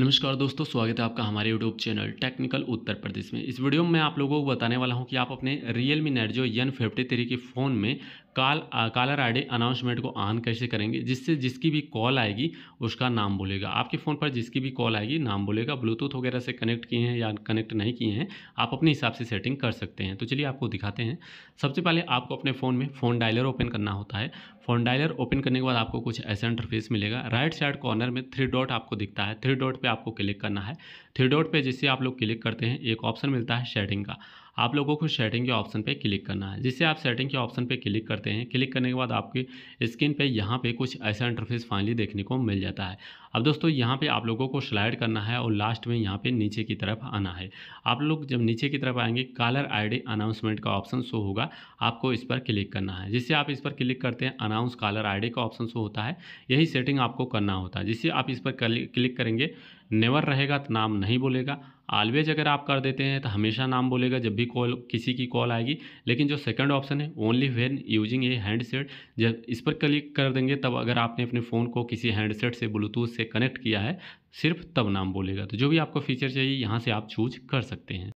नमस्कार दोस्तों, स्वागत है आपका हमारे YouTube channel technical Uttar Pradesh में। इस वीडियो में मैं आप लोगों को बताने वाला हूँ कि आप अपने Realme Narzo N fifty three के फ़ोन में कॉल कॉलर आईडी अनाउंसमेंट को ऑन कैसे करेंगे, जिससे जिसकी भी कॉल आएगी, उसका नाम बोलेगा। आपके फ़ोन पर जिसकी भी कॉल आएगी, नाम बोलेगा। ब्लूटूथ वगैरह से कनेक्ट किए हैं या कनेक्ट नहीं किए हैं, आप अपने हिसाब से सेटिंग कर सकते हैं। तो चलिए आपको दिखाते हैं। सबसे पहले आपको अपने फ़ोन में फ़ोन डायलर ओपन करना होता है। फ़ोन डायलर ओपन करने के बाद आपको कुछ ऐसा इंटरफेस मिलेगा। राइट साइड कॉर्नर में थ्री डॉट आपको दिखता है। थ्री डॉट पर आपको क्लिक करना है। थ्री डॉट पर जिससे आप लोग क्लिक करते हैं, एक ऑप्शन मिलता है सेटिंग का। आप लोगों को सेटिंग के ऑप्शन पे क्लिक करना है। जिससे आप सेटिंग के ऑप्शन पे क्लिक करते हैं, क्लिक करने के बाद आपके स्क्रीन पे यहाँ पे कुछ ऐसा इंटरफेस फाइनली देखने को मिल जाता है। अब दोस्तों, यहाँ पे आप लोगों को स्लाइड करना है और लास्ट में यहाँ पे नीचे की तरफ़ आना है। आप लोग जब नीचे की तरफ़ आएँगे, कॉलर आई अनाउंसमेंट का ऑप्शन शो होगा, आपको इस पर क्लिक करना है। जिससे आप इस पर क्लिक करते हैं, अनाउंस कॉलर आई का ऑप्शन शो होता है। यही सेटिंग आपको करना होता है। जिससे आप इस पर क्लिक करेंगे, नेवर रहेगा तो नाम नहीं बोलेगा। ऑलवेज अगर आप कर देते हैं तो हमेशा नाम बोलेगा जब भी कॉल, किसी की कॉल आएगी। लेकिन जो सेकंड ऑप्शन है only when using a handset जब इस पर क्लिक कर देंगे, तब अगर आपने अपने फ़ोन को किसी हैंडसेट से ब्लूटूथ से कनेक्ट किया है, सिर्फ़ तब नाम बोलेगा। तो जो भी आपको फीचर चाहिए, यहाँ से आप चूज़ कर सकते हैं।